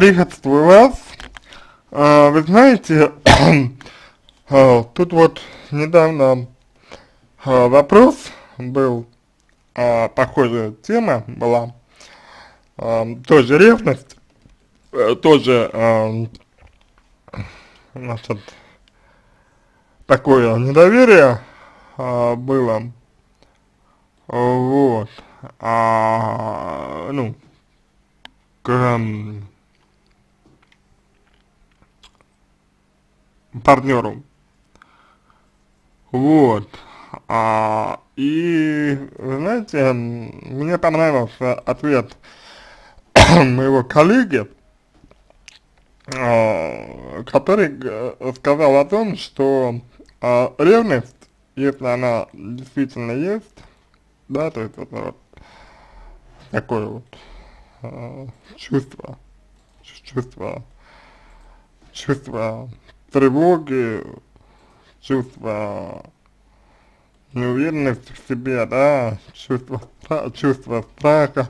приветствую вас. А, вы знаете, а, тут вот недавно а, вопрос был, а, похожая тема была, а, тоже ревность, а, тоже, а, значит, такое недоверие а, было, вот, а, ну, к партнеру. Вот. А, и, знаете, мне понравился ответ моего коллеги, а, который сказал о том, что а, ревность, если она действительно есть, да, то есть это вот такое вот а, чувство, чувство, чувство тревоги, чувство неуверенности в себе, да, чувство, чувство страха,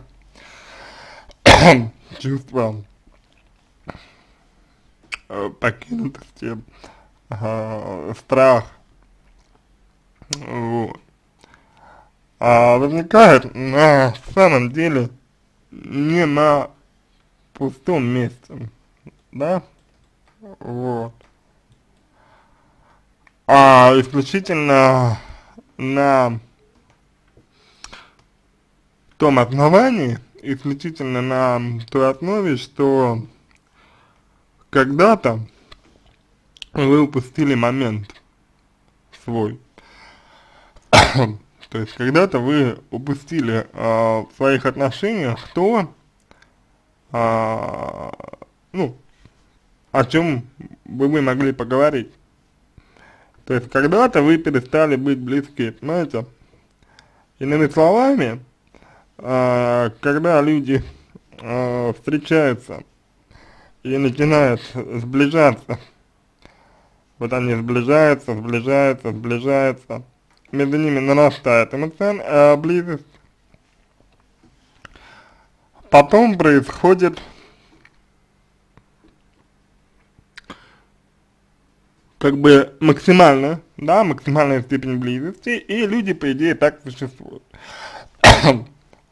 чувство э, покинутости, э, страх, вот. А возникает на самом деле не на пустом месте, да, вот а исключительно на том основании, исключительно на той основе, что когда-то вы упустили момент свой. То есть когда-то вы упустили э, в своих отношениях то, э, ну, о чем бы вы могли поговорить. То есть когда-то вы перестали быть близки, понимаете? Иными словами, э, когда люди э, встречаются и начинают сближаться, вот они сближаются, сближаются, сближаются, между ними нарастает эмоциональная э, близость, потом происходит как бы максимально, да, максимальная степень близости, и люди, по идее, так существуют.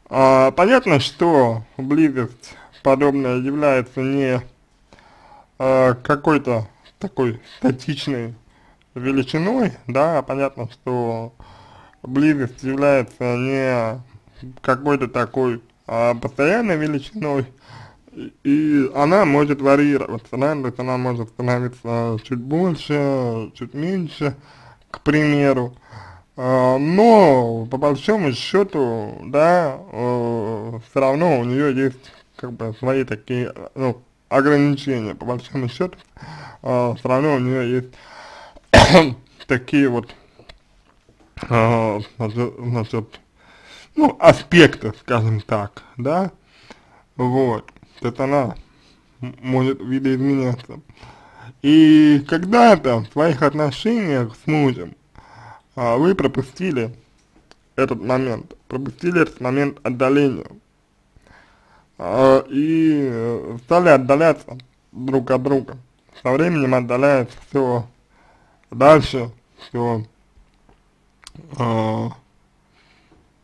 а, понятно, что близость подобная является не а, какой-то такой статичной величиной, да, понятно, что близость является не какой-то такой а, постоянной величиной, и она может варьироваться, да, то есть она может становиться чуть больше, чуть меньше, к примеру, а, но по большому счету, да, все равно у нее есть как бы свои такие, ну, ограничения, по большому счету, а, все равно у нее есть такие вот, а, значит, значит, ну, аспекты, скажем так, да, вот это она может видоизменяться. И когда-то в своих отношениях с мужем а, вы пропустили этот момент, пропустили этот момент отдаления. А, и стали отдаляться друг от друга. Со временем отдаляется все дальше, все, а,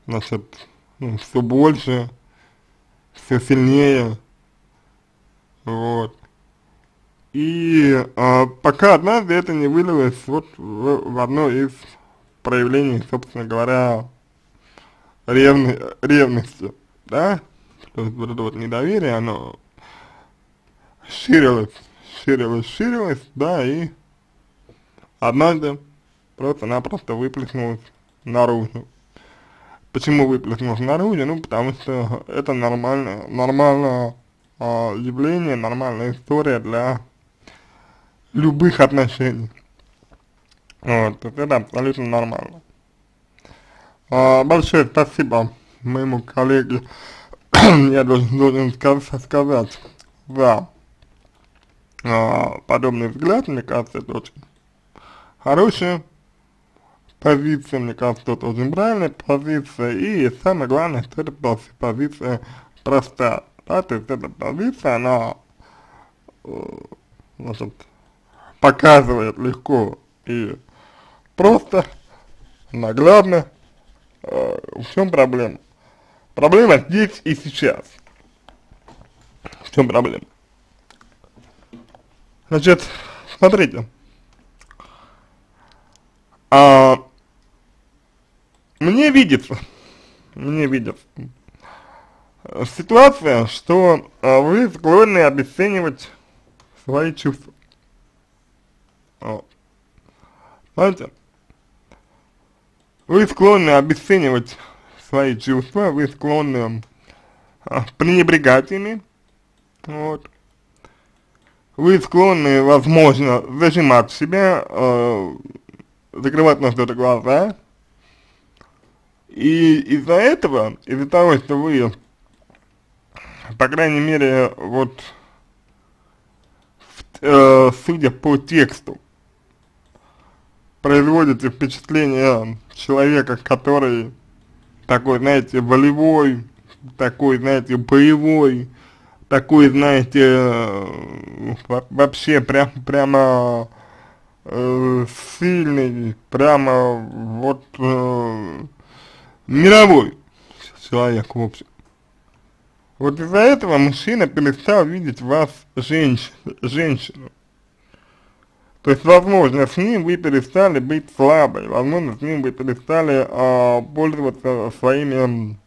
значит, ну, все больше, все сильнее, вот. И а, пока однажды это не вылилось вот в, в одно из проявлений, собственно говоря, ревны, ревности, да, то есть вот это вот недоверие, оно ширилось, ширилось, ширилось, да, и однажды просто-напросто выплеснулось наружу. Почему выплеснулось наружу? Ну, потому что это нормально, нормально а, явление, нормальная история для любых отношений. Вот, это абсолютно нормально. А, большое спасибо моему коллеге, я должен, должен сказать, сказать за а, подобный взгляд, мне кажется, это очень хорошая позиция, мне кажется, это очень правильная позиция, и самое главное, что эта позиция простая да, то есть эта позиция, она значит, показывает легко и просто, наглядно, в чем проблема. Проблема здесь и сейчас. В чем проблема? Значит, смотрите. А, мне видится, мне видится ситуация, что а, вы склонны обесценивать свои чувства. Вот. Понимаете? Вы склонны обесценивать свои чувства, вы склонны а, пренебрегать ими, вот. Вы склонны, возможно, зажимать себя, э, закрывать на что-то глаза, и из-за этого, из-за того, что вы, по крайней мере, вот, э, судя по тексту, производите впечатление человека, который такой, знаете, волевой, такой, знаете, боевой, такой, знаете, вообще прям, прямо э, сильный, прямо вот э, мировой человек, в общем. Вот из-за этого мужчина перестал видеть вас женщин, женщину. То есть, возможно, с ним вы перестали быть слабой, возможно, с ним вы перестали а, пользоваться своими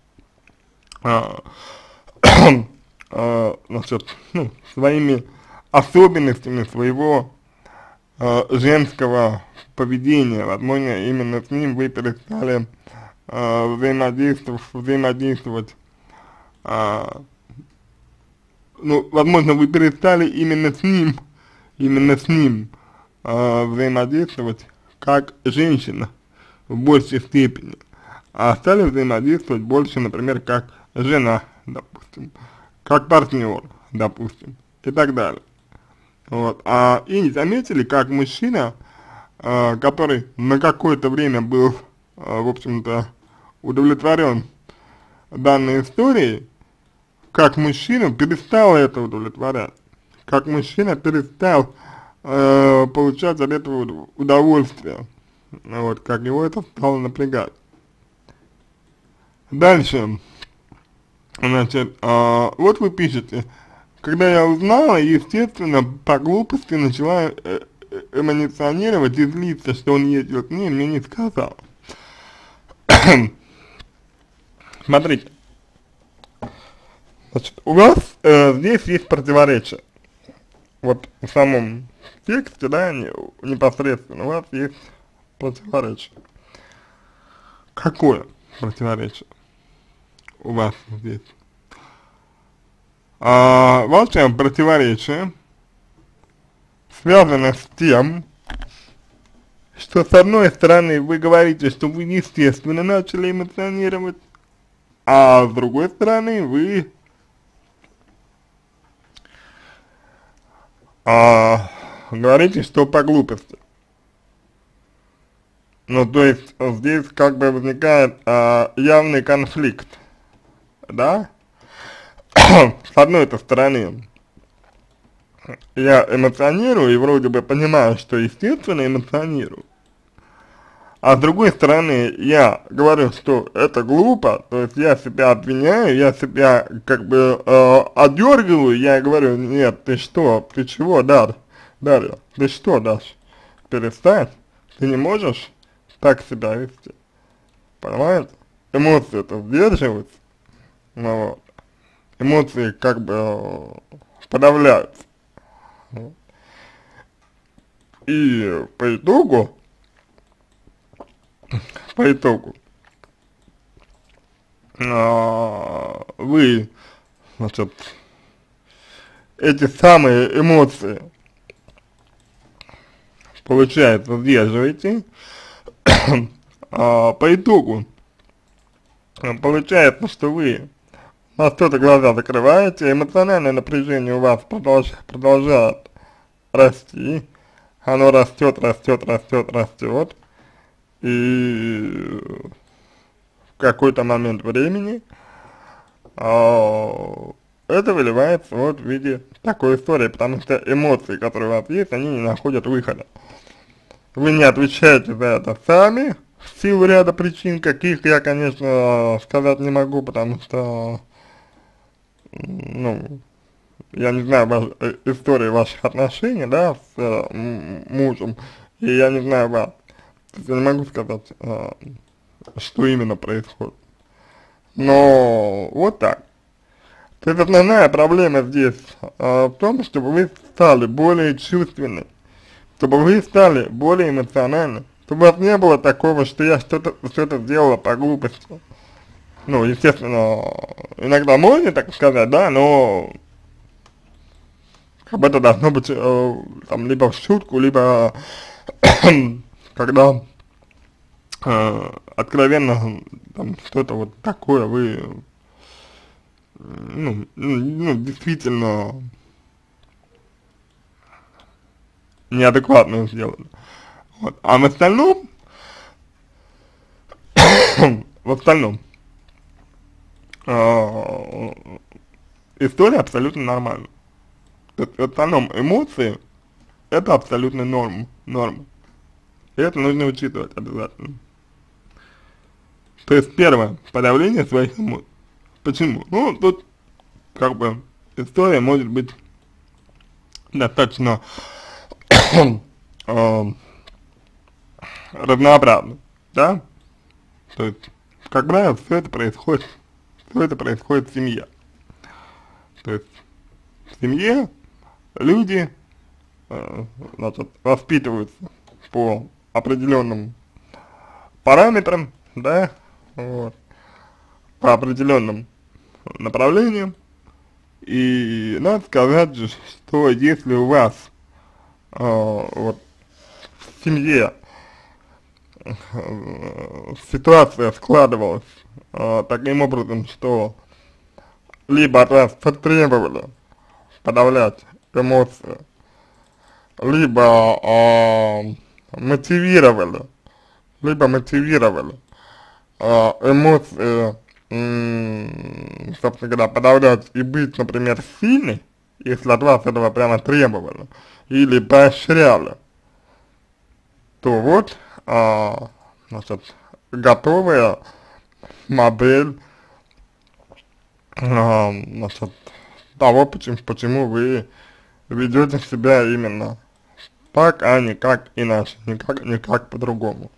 а, а, значит, ну, своими особенностями своего а, женского поведения. Возможно, именно с ним вы перестали а, взаимодействовать, взаимодействовать а, ну, возможно, вы перестали именно с ним, именно с ним э, взаимодействовать как женщина в большей степени, а стали взаимодействовать больше, например, как жена, допустим, как партнер, допустим, и так далее. Вот. А, и не заметили, как мужчина, э, который на какое-то время был, э, в общем-то, удовлетворен данной историей, как мужчина перестал это удовлетворять, как мужчина перестал э, получать от этого удовольствие, вот, как его это стало напрягать. Дальше, значит, э, вот вы пишете, когда я узнала, естественно, по глупости начала э, э эмоционировать и злиться, что он ездил к ней, мне не сказал. Смотрите, значит, у вас э, здесь есть противоречие. Вот в самом тексте, да, не, непосредственно, у вас есть противоречие. Какое противоречие у вас здесь? А, ваше противоречие связано с тем, что с одной стороны вы говорите, что вы естественно начали эмоционировать, а с другой стороны вы а, говорите, что по глупости. Ну, то есть, здесь как бы возникает а, явный конфликт, да? С одной-то стороны, я эмоционирую и вроде бы понимаю, что естественно эмоционирую. А с другой стороны, я говорю, что это глупо, то есть я себя обвиняю, я себя как бы э, одергиваю, я говорю, нет, ты что, ты чего, Дар, Дарья, ты что, Даш, перестань, ты не можешь так себя вести, понимаете? Эмоции это сдерживаются, ну вот, эмоции как бы э, подавляются. И по итогу, по итогу, а, вы, значит, эти самые эмоции, получается, сдерживаете, а, по итогу, получается, что вы на что-то глаза закрываете, эмоциональное напряжение у вас продолж, продолжает расти, оно растет, растет, растет, растет, и в какой-то момент времени, а, это выливается вот в виде такой истории, потому что эмоции, которые у вас есть, они не находят выхода. Вы не отвечаете за это сами, в силу ряда причин, каких я, конечно, сказать не могу, потому что, ну, я не знаю ваш, э, истории ваших отношений, да, с э, мужем, и я не знаю вас. Я не могу сказать, э, что именно происходит. Но вот так. То есть основная проблема здесь э, в том, чтобы вы стали более чувственны, чтобы вы стали более эмоциональны, чтобы у вас не было такого, что я что-то что-то сделала по глупости. Ну, естественно, иногда можно так сказать, да, но как бы это должно быть э, там либо в шутку, либо когда э, откровенно там что-то вот такое вы ну, ну, действительно неадекватно сделали. Вот. А в остальном, в остальном, э, история абсолютно нормальная. В остальном эмоции это абсолютно норм, норма. Это нужно учитывать обязательно. То есть первое, подавление своих эмоций. Почему? Ну, тут как бы история может быть достаточно э, разнообразна, да? То есть, как правило, все это происходит, все это происходит в семье. То есть, в семье люди, э, значит, воспитываются по определенным параметрам, да, вот, по определенным направлениям. И надо сказать, что если у вас э, вот в семье э, ситуация складывалась э, таким образом, что либо от вас потребовали подавлять эмоции, либо э, мотивировали, либо мотивировали эмоции, собственно говоря, подавлять и быть, например, сильной, если от вас этого прямо требовали, или поощряли, то вот, э, значит, готовая модель, э, значит, того, почему, почему вы ведете себя именно так, а никак иначе, никак, никак по-другому,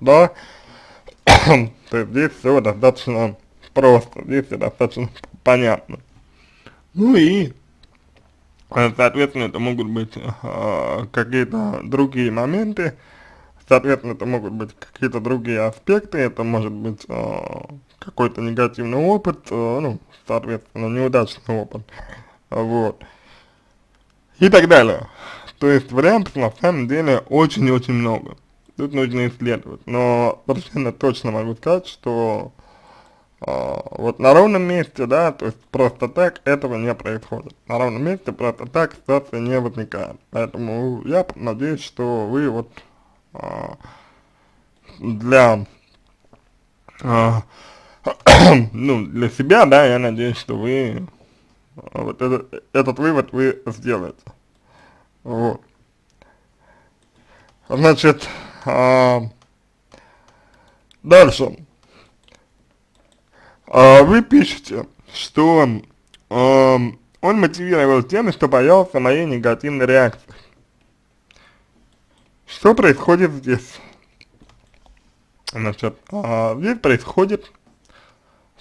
да, то есть здесь все достаточно просто, здесь все достаточно понятно. Ну и, э, соответственно, это могут быть э, какие-то другие моменты, соответственно, это могут быть какие-то другие аспекты, это может быть э, какой-то негативный опыт, э, ну, соответственно, неудачный опыт, вот, и так далее. То есть вариантов на самом деле очень и очень много. Тут нужно исследовать. Но совершенно точно могу сказать, что э, вот на ровном месте, да, то есть просто так этого не происходит. На ровном месте просто так ситуация не возникает. Поэтому я надеюсь, что вы вот э, для э, ну, для себя, да, я надеюсь, что вы вот этот, этот вывод вы сделаете. Вот. Значит, а, дальше. А, вы пишете, что а, он мотивировал тем, что боялся моей негативной реакции. Что происходит здесь? Значит, а, здесь происходит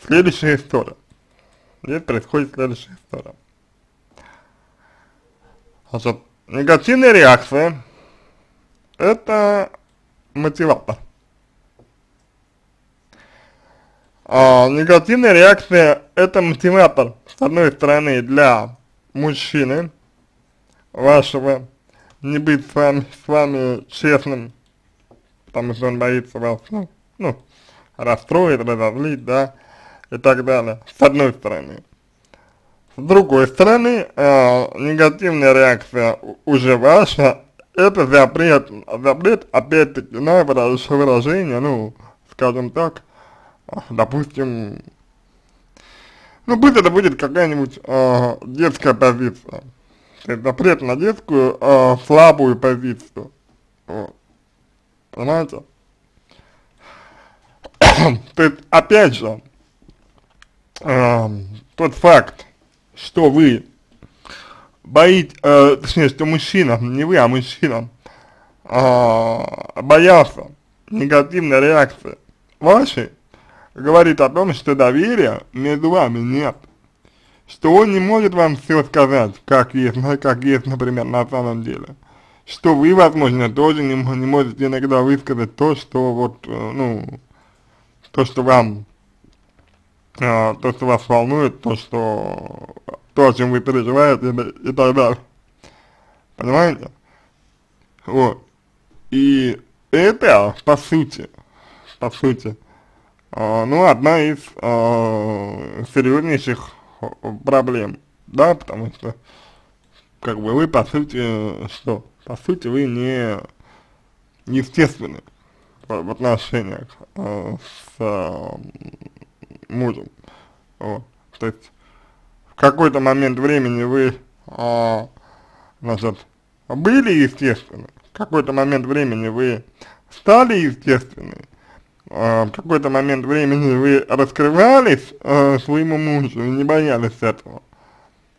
следующая история. Здесь происходит следующая история. Значит, Негативная реакция – это мотиватор. А негативная реакция – это мотиватор, с одной стороны, для мужчины вашего не быть с вами, с вами честным, потому что он боится вас, ну, ну расстроить, разозлить, да, и так далее, с одной стороны. С другой стороны, э, негативная реакция уже ваша, это запрет, запрет, опять-таки, на выражение, ну, скажем так, допустим, Ну, пусть это будет какая-нибудь э, детская позиция. Запрет на детскую э, слабую позицию. Вот. Понимаете? То есть, опять же, э, тот факт, что вы боитесь, э, точнее, что мужчина, не вы, а мужчина, э, боялся негативной реакции вашей, говорит о том, что доверия между вами нет. Что он не может вам все сказать, как есть, как есть, например, на самом деле. Что вы, возможно, тоже не, не можете иногда высказать то, что вот, э, ну, то, что вам, э, то, что вас волнует, то, что, то, о чем вы переживаете и, и так далее. Понимаете? Вот. И это, по сути, по сути, а, ну, одна из э, серьезнейших проблем, да, потому что, как бы, вы, по сути, что, по сути, вы не естественны в, отношениях э, с мужем, вот, то есть, в какой-то момент времени вы, э, значит, были естественны, в какой-то момент времени вы стали естественны, э, в какой-то момент времени вы раскрывались э, своему мужу и не боялись этого,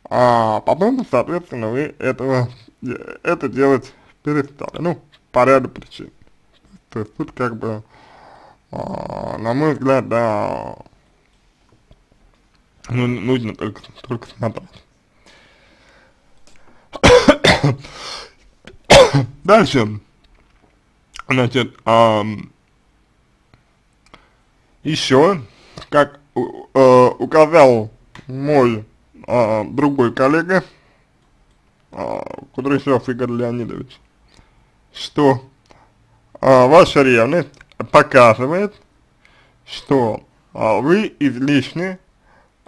а потом, соответственно, вы этого, это делать перестали, ну, по ряду причин. То есть тут как бы, э, на мой взгляд, да, ну, нужно только, только смотреть. Дальше, значит, эм, еще, как э, указал мой э, другой коллега, э, Кудряшов Игорь Леонидович, что э, ваша ревность показывает, что э, вы излишне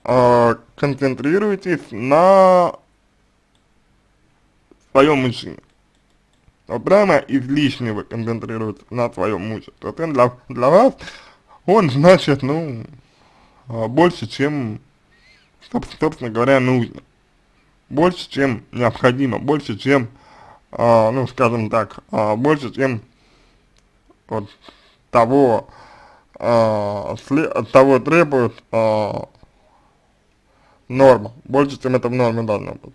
э, концентрируетесь на своем мужчине. Вот прямо излишне вы на своем муже. То есть для, для вас он значит, ну, а, больше, чем, собственно говоря, нужно. Больше, чем необходимо, больше, чем, э, ну, скажем так, э, больше, чем вот того, э, след, того требует э, норма, больше, чем это в норме должно быть.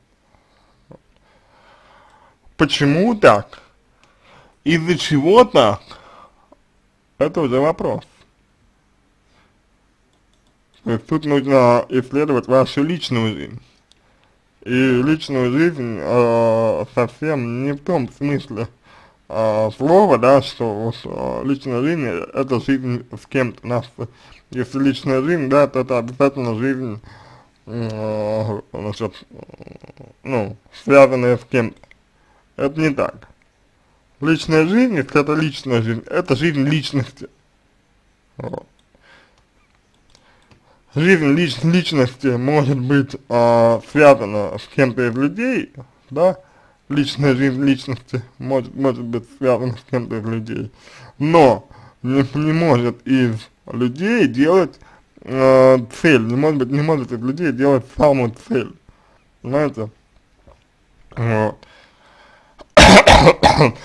Почему так? Из-за чего так? Это уже вопрос. То тут нужно исследовать вашу личную жизнь. И личную жизнь э, совсем не в том смысле э, слова, да, что вот, э, личная жизнь это жизнь с кем-то. Если личная жизнь, да, то это обязательно жизнь, э, значит, ну, связанная с кем-то. Это не так. Личная жизнь, если это личная жизнь, это жизнь личности. Вот жизнь лич, личности может быть э, связана с кем-то из людей, да, личная жизнь личности может, может быть связана с кем-то из людей, но не, не может из людей делать э, цель, не может быть, не может из людей делать самую цель, знаете, вот.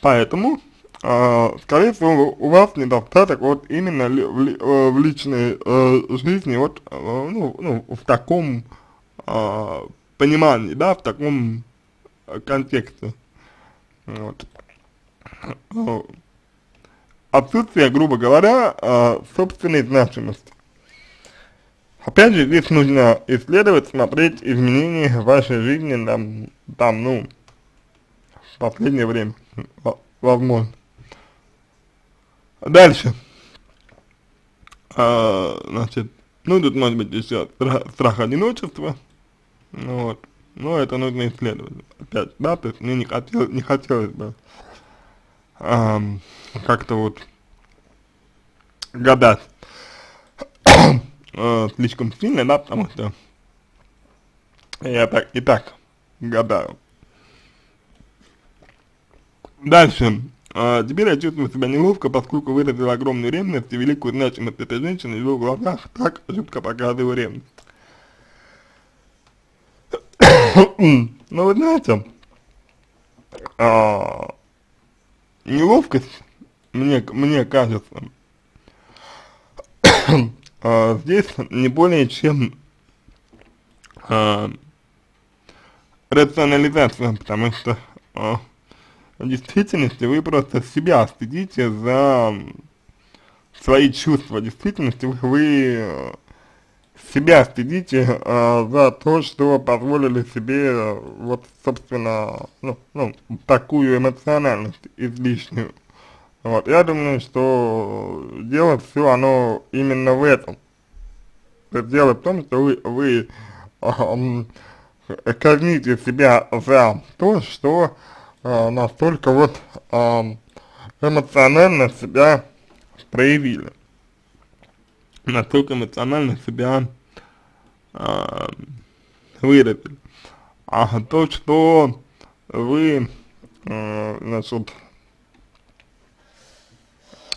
Поэтому а, скорее всего, у вас недостаток вот именно ли, в, э, в личной э, жизни, вот, э, ну, ну, в таком э, понимании, да, в таком контексте. Вот. Отсутствие, грубо говоря, э, собственной значимости. Опять же, здесь нужно исследовать, смотреть изменения в вашей жизни, там, там ну, в последнее время, возможно. Дальше. А, значит, ну тут может быть еще страх, страх одиночества, ну, вот, но это нужно исследовать, опять, да, то есть мне не, хотел, не хотелось бы а, как-то вот гадать а, слишком сильно, да, потому что я так и так гадаю. Дальше, а, теперь я чувствую себя неловко, поскольку выразил огромную ревность и великую значимость этой женщины, в его глазах так жутко показываю ревность. Ну, вы знаете, а, неловкость, мне, мне кажется, а, здесь не более чем а, рационализация, потому что а, в действительности вы просто себя стыдите за свои чувства, в действительности вы, вы себя стыдите а, за то, что позволили себе вот, собственно, ну, ну, такую эмоциональность излишнюю. Вот, я думаю, что дело все оно именно в этом. Дело в том, что вы, вы э, казните себя за то, что э, настолько вот э, эмоционально себя проявили. Настолько эмоционально себя э, выразили. А то, что вы, э, значит,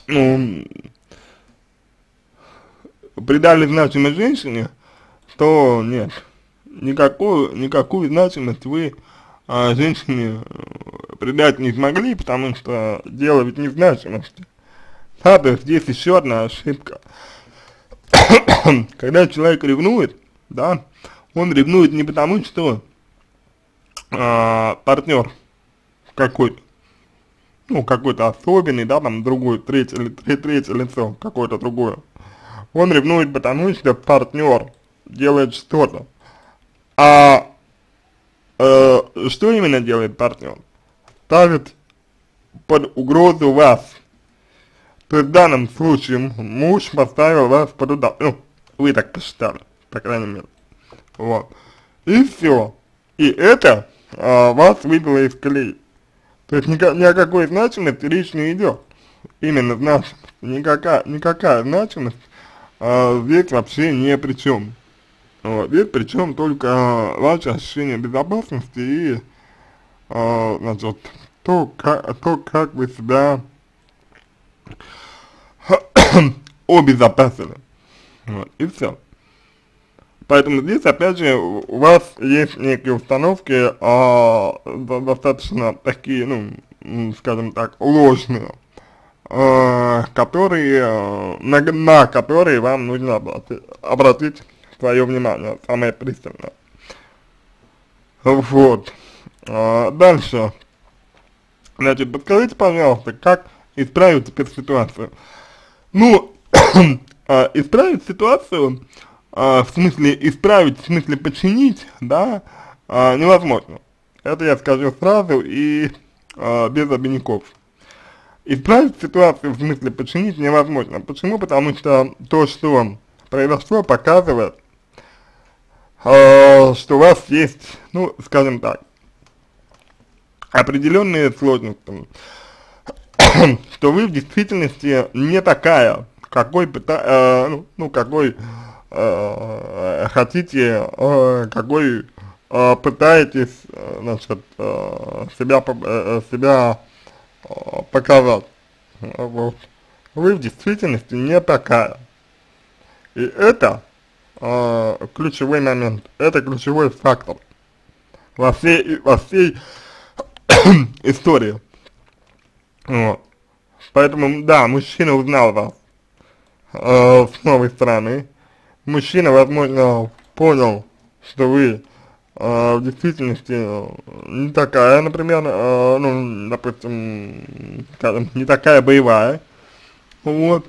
ну, придали значимость женщине, то нет, никакую, никакую значимость вы а, женщине э, придать не смогли, потому что дело ведь не в значимости. Да, то есть здесь еще одна ошибка. Когда человек ревнует, да, он ревнует не потому, что а, партнер какой-то ну, какой-то особенный, да, там, другой, третье, третье, третье лицо, какое-то другое. Он ревнует, потому что партнер делает что-то. А э, что именно делает партнер? Ставит под угрозу вас. То есть в данном случае муж поставил вас под удар. Ну, вы так посчитали, по крайней мере. Вот. И все. И это э, вас выбило из колеи. То есть ни, ни о какой значимости речь не идет. Именно значимость. Никакая, никакая значимость а, здесь вообще не при чем. Вот. Здесь причем только а, ваше ощущение безопасности и а, значит, то, как, то, как вы себя обезопасили. Вот, и все. Поэтому здесь, опять же, у вас есть некие установки, а, достаточно такие, ну, скажем так, ложные, а, которые, а, на, на которые вам нужно обратить, обратить свое внимание, самое пристальное. Вот. А, дальше. Значит, подскажите, пожалуйста, как исправить теперь ситуацию? Ну, а, исправить ситуацию а, в смысле исправить, в смысле починить, да, а, невозможно. Это я скажу сразу и а, без обиняков. Исправить ситуацию, в смысле починить невозможно. Почему? Потому что то, что произошло, показывает, что у вас есть, ну, скажем так, определенные сложности, что вы в действительности не такая, какой, э, ну, ну, какой э, хотите, э, какой э, пытаетесь, э, значит, э, себя, э, себя э, показать. Вот. Вы в действительности не такая. И это э, ключевой момент, это ключевой фактор во всей, во всей истории. Вот. Поэтому, да, мужчина узнал вас э, с новой стороны, мужчина, возможно, понял, что вы э, в действительности э, не такая, например, э, ну, допустим, скажем, не такая боевая, вот,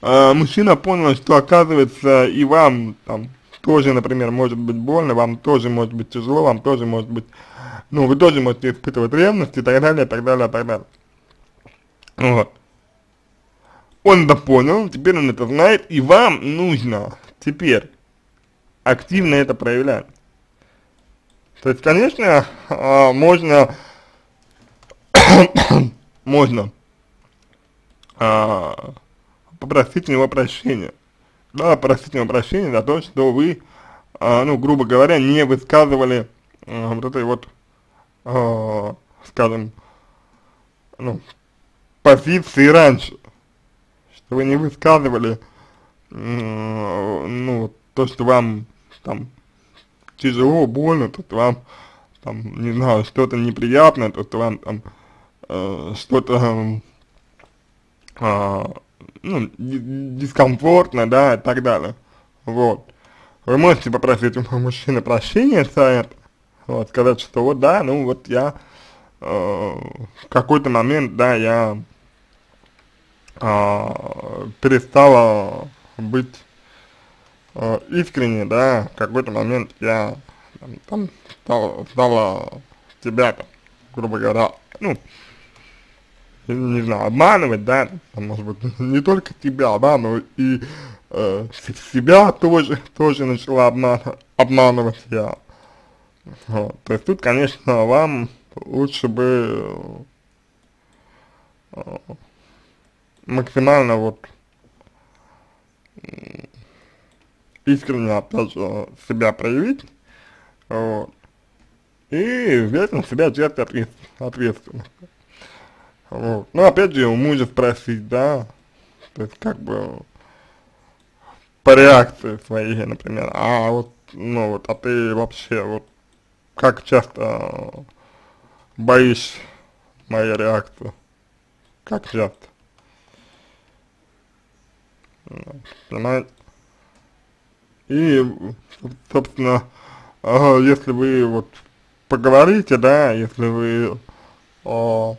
э, мужчина понял, что оказывается и вам там тоже, например, может быть больно, вам тоже может быть тяжело, вам тоже может быть, ну, вы тоже можете испытывать ревность и так далее, и так далее, и так далее. Вот. Он это понял, теперь он это знает, и вам нужно теперь активно это проявлять. То есть, конечно, а, можно, можно а, попросить у него прощения. Да, попросить у него прощения за то, что вы, а, ну, грубо говоря, не высказывали вот этой вот, скажем, ну, позиции раньше, что вы не высказывали, ну, то, что вам там тяжело, больно, то, что вам, там, не знаю, что-то неприятное, то, что вам там э, что-то, э, ну, дискомфортно, да, и так далее, вот. Вы можете попросить у мужчины прощения за это, вот, сказать, что вот, да, ну, вот я э, в какой-то момент, да, я э, перестала быть э, искренне, да, в какой-то момент я там, там стала, стала тебя, там, грубо говоря, ну, не знаю, обманывать, да, там, может быть, не только тебя, да, но и э, себя тоже, тоже начала обман, обманывать я. Вот. То есть тут, конечно, вам лучше бы э, максимально вот искренне, опять же, себя проявить, вот, и взять на себя часть ответственности. Вот. Ну, опять же, у мужа спросить, да, то есть, как бы, по реакции своей, например, а вот, ну, вот, а ты вообще, вот, как часто боишься моей реакции? Как часто? Понимаете? И, собственно, если вы вот поговорите, да, если вы, э,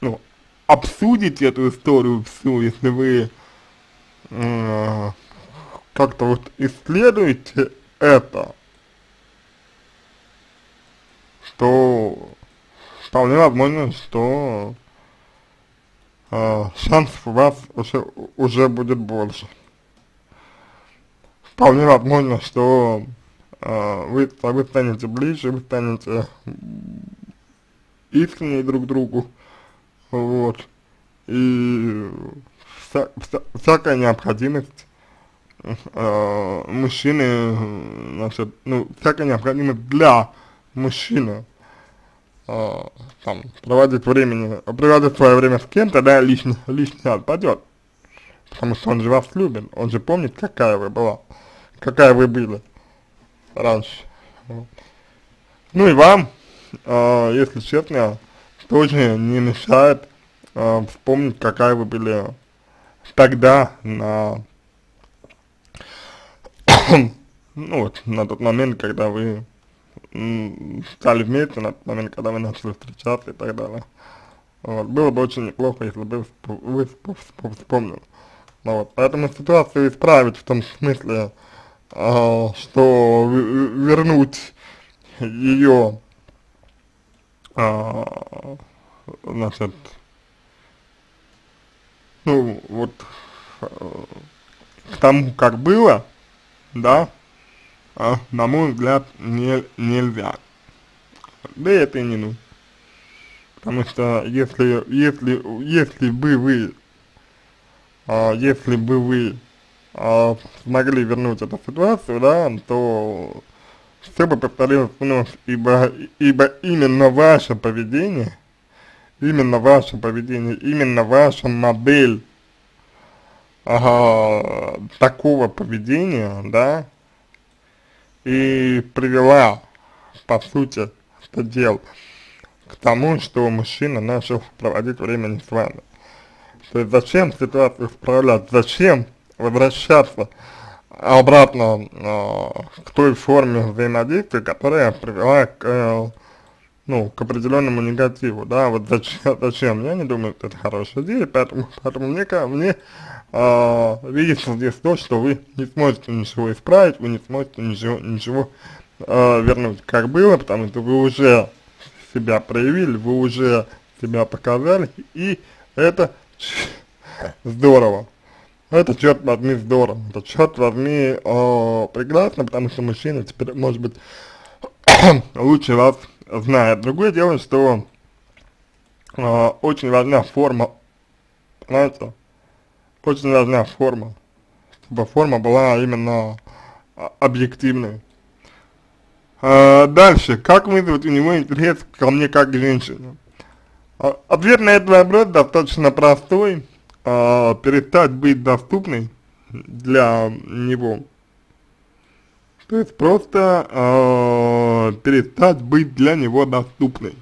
ну, обсудите эту историю всю, если вы э, как-то вот исследуете это, то вполне возможно, что э, шансов у вас уже, уже будет больше. Вполне возможно, что э, вы, вы станете ближе, вы станете искреннее друг другу, вот, и вся, вся, всякая необходимость э, мужчины, значит, ну, всякая необходимость для мужчины, э, там, проводить времени, проводить свое время с кем-то, да, лишний, лишний отпадет, потому что он же вас любит, он же помнит, какая вы была какая вы были раньше. Ну и вам, э, если честно, тоже не мешает э, вспомнить, какая вы были тогда на, ну вот, на тот момент, когда вы стали вместе, на тот момент, когда вы начали встречаться и так далее. Вот. Было бы очень неплохо, если бы вы вспомнили. Ну, вот. Поэтому ситуацию исправить в том смысле, а, что вернуть ее, а, значит, ну, вот, к тому, как было, да, а, на мой взгляд, не, нельзя. Да это и не нужно. Потому что если, если, если бы вы, а, если бы вы э, смогли вернуть эту ситуацию, да, то все бы повторилось вновь, ибо, ибо именно ваше поведение, именно ваше поведение, именно ваша модель ага, такого поведения, да, и привела, по сути, это дело к тому, что мужчина начал проводить время с вами. То есть зачем ситуацию исправлять, зачем возвращаться обратно э, к той форме взаимодействия, которая привела к, э, ну, к определенному негативу, да, вот зачем, зачем, я не думаю, что это хорошая идея, поэтому, поэтому мне, мне э, видится здесь то, что вы не сможете ничего исправить, вы не сможете ничего, ничего э, вернуть, как было, потому что вы уже себя проявили, вы уже себя показали, и это здорово. Это, черт возьми, здорово, это, черт возьми, о, прекрасно, потому что мужчина теперь, может быть, лучше вас знает. Другое дело, что э, очень важна форма, знаете, очень важна форма, чтобы форма была именно объективной. Э, дальше, как вызвать у него интерес ко мне как к женщине? А, ответ на этот вопрос достаточно простой, э, перестать быть доступной для него. То есть просто перестать быть для него доступной.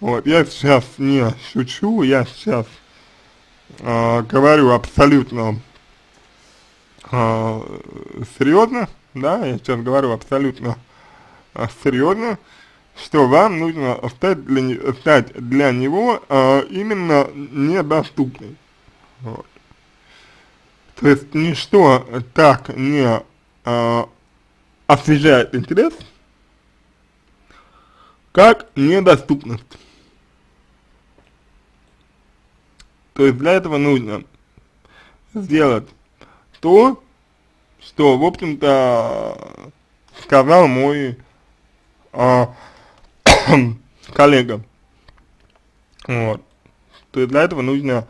Вот, я сейчас не шучу, я сейчас говорю абсолютно э, серьезно, да, я сейчас говорю абсолютно э, серьезно, что вам нужно стать для, стать для него э, именно недоступной. Вот. То есть ничто так не э, освежает интерес, как недоступность. То есть для этого нужно сделать то, что, в общем-то, сказал мой а, коллега. Вот. То есть для этого нужно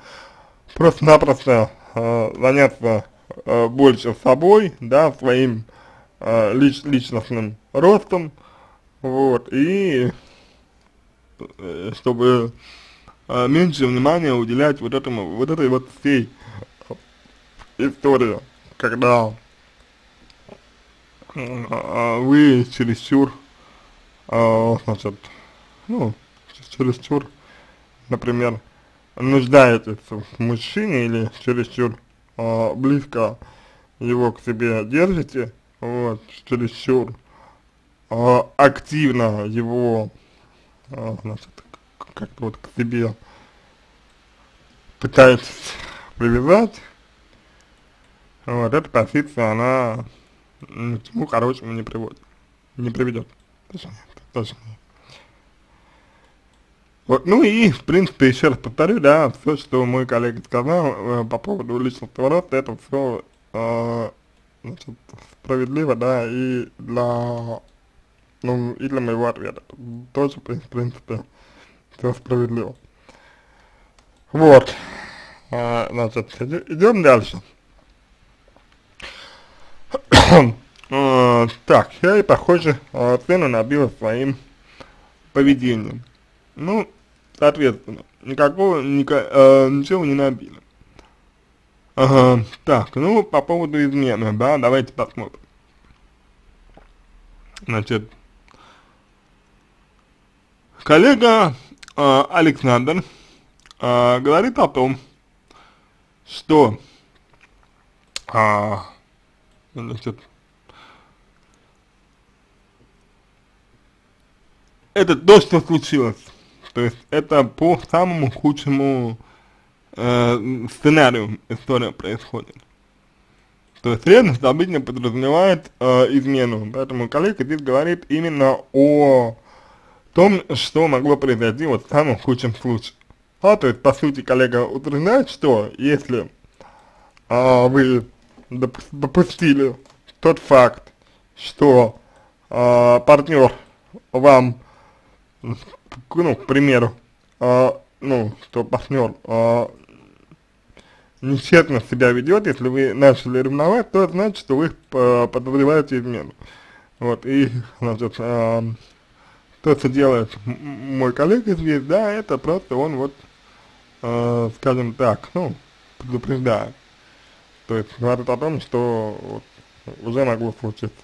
просто-напросто а, заняться а, больше собой, да, своим а, лич, личностным ростом, вот, и э, чтобы а, меньше внимания уделять вот этому, вот этой вот всей истории, когда а, вы чересчур, а, значит, ну, чересчур, например, нуждаетесь в мужчине или чересчур близко его к себе держите, вот, чересчур активно его, значит, как-то вот к себе пытаетесь привязать, вот, эта позиция, она ни к чему хорошему не приводит, не приведет, точнее, точнее. Вот, ну и, в принципе, еще раз повторю, да, все, что мой коллега сказал э, по поводу личностного роста, это все, э, значит, справедливо, да, и для, ну, и для моего ответа. Тоже, в принципе, все справедливо. Вот. А, значит, идем дальше. а, так, я и, похоже, а, цену набила своим поведением. Ну, соответственно, никакого, ника, э, ничего не набили. Ага, так, ну, по поводу измены, да, давайте посмотрим. Значит, коллега э, Александр э, говорит о том, что э, значит, это то, что случилось. То есть это по самому худшему э, сценарию история происходит. То есть ревность обычно подразумевает э, измену, поэтому коллега здесь говорит именно о том, что могло произойти вот в самом худшем случае. А, то есть, по сути, коллега утверждает, что если а, вы допустили тот факт, что а, партнер вам, ну, к примеру, а, ну, что партнер а, нечестно себя ведет, если вы начали ревновать, то это значит, что вы а, подозреваете измену. Вот, и, значит, а, то, что делает мой коллега здесь, да, это просто он вот, э, скажем так, ну, предупреждает. То есть говорит о том, что вот, уже могло случиться.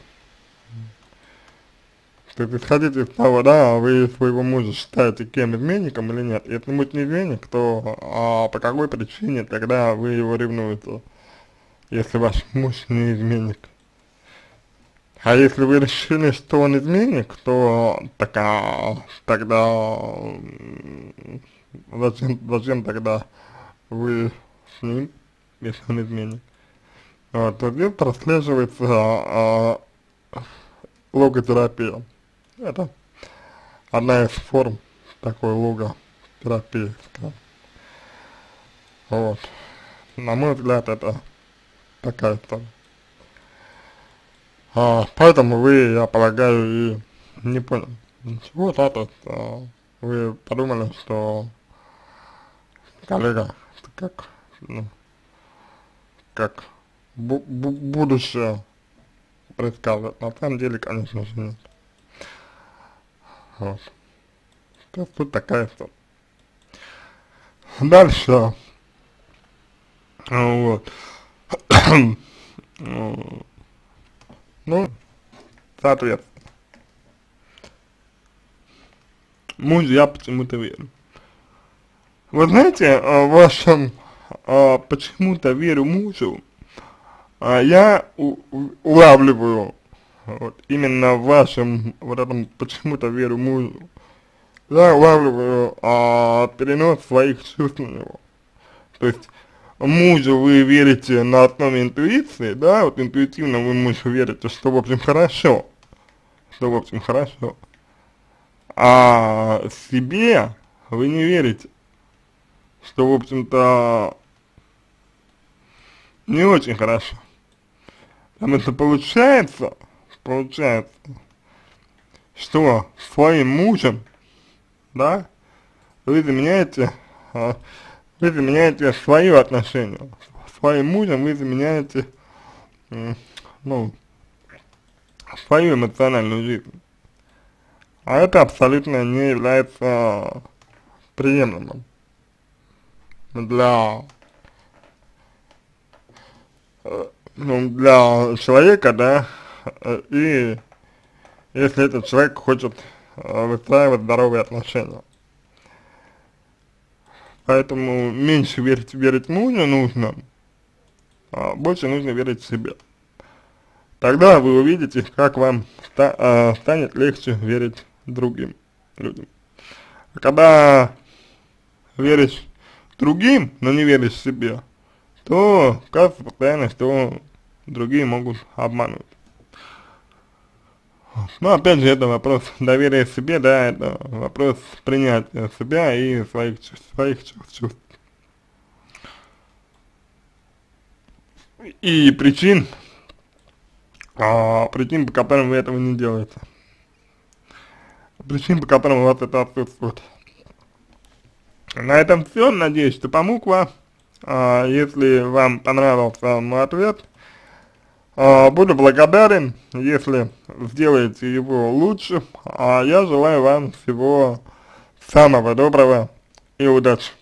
То есть исходите из того, да, вы своего мужа считаете кем изменником или нет. Если будет не изменник, то а по какой причине тогда вы его ревнуете, если ваш муж не изменник? А если вы решили, что он изменник, то така, тогда зачем, зачем тогда вы с ним, если он изменник? Вот, то здесь прослеживается а, логотерапия. Это одна из форм такой логотерапии, скажем. Вот. На мой взгляд, это такая история. А, поэтому вы, я полагаю, и не понял ничего, да, то а, вы подумали, что коллега, как, ну, как бу бу будущее предсказывает. На самом деле, конечно же, нет. Вот. Есть тут такая история. Дальше. Вот. ну, соответственно. Мужу я почему-то верю. Вы знаете, в вашем а, почему-то верю мужу, а я у, улавливаю вот, именно в вашем вот этом почему-то верю мужу, я улавливаю а, перенос своих чувств на него. То есть мужу вы верите на основе интуиции, да, вот интуитивно вы мужу верите, что в общем хорошо, что в общем хорошо, а себе вы не верите, что в общем-то не очень хорошо. Там это получается, получается, что своим мужем, да, вы заменяете, а, вы заменяете свое отношение. Своим мужем вы заменяете, ну, свою эмоциональную жизнь. А это абсолютно не является приемлемым для ну, для человека, да, и если этот человек хочет э, выстраивать здоровые отношения. Поэтому меньше верить, верить мужу нужно, а больше нужно верить себе. Тогда вы увидите, как вам ста э, станет легче верить другим людям. А когда веришь другим, но не веришь себе, то кажется постоянно, что другие могут обмануть. Но опять же, это вопрос доверия себе, да, это вопрос принятия себя и своих, своих чувств. И причин, а, причин, по которым вы этого не делаете. Причин, по которым у вас это отсутствует. На этом все. Надеюсь, что помог вам. А, если вам понравился мой ответ, буду благодарен, если сделаете его лучше. А я желаю вам всего самого доброго и удачи.